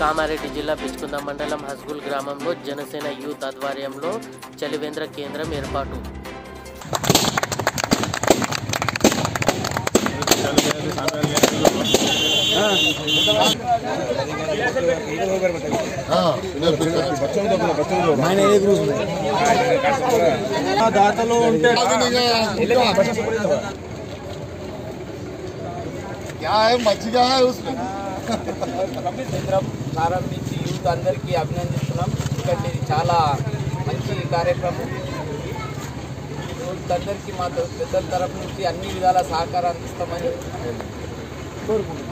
కామారెడ్డి జిల్లా బిచ్కుంద మండలం హస్గుల్ గ్రామంలో జనసేన యూత్ ఆధ్వర్యంలో చలివేంద్ర కేంద్రం ఏర్పాటు దాతలో ఉంటే क्या है मच्छी है उसमें కేంద్రం ప్రారంభించి యూత్ అందరికీ అభినందిస్తున్నాం ఎందుకంటే ఇది చాలా మంచి కార్యక్రమం యూత్ అందరికీ మా పెద్దల తరపు నుంచి అన్ని విధాల సహకారం అందిస్తామని కోరుకుంటున్నాం